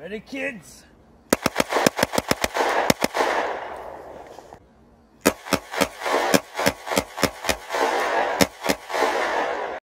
Ready, kids?